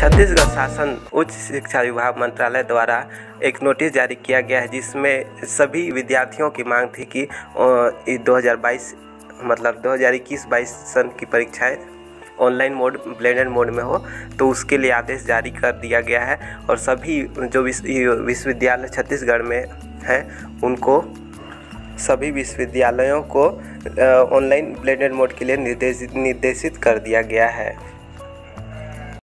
छत्तीसगढ़ शासन उच्च शिक्षा विभाग मंत्रालय द्वारा एक नोटिस जारी किया गया है, जिसमें सभी विद्यार्थियों की मांग थी कि दो हज़ार बाईस मतलब दो हज़ार इक्कीस बाईस सन की परीक्षाएँ ऑनलाइन मोड ब्लेंडेड मोड में हो तो उसके लिए आदेश जारी कर दिया गया है और सभी जो विश्वविद्यालय छत्तीसगढ़ में हैं, उनको सभी विश्वविद्यालयों को ऑनलाइन ब्लेंडेड मोड के लिए निर्देशित निर्देशित कर दिया गया है।